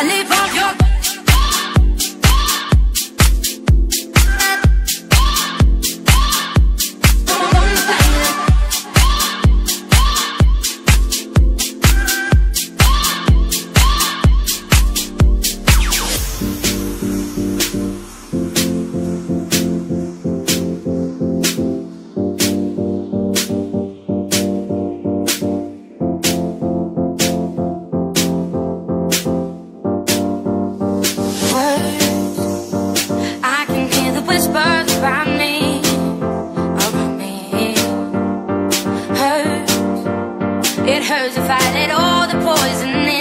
I live on It hurts if I let all the poison in.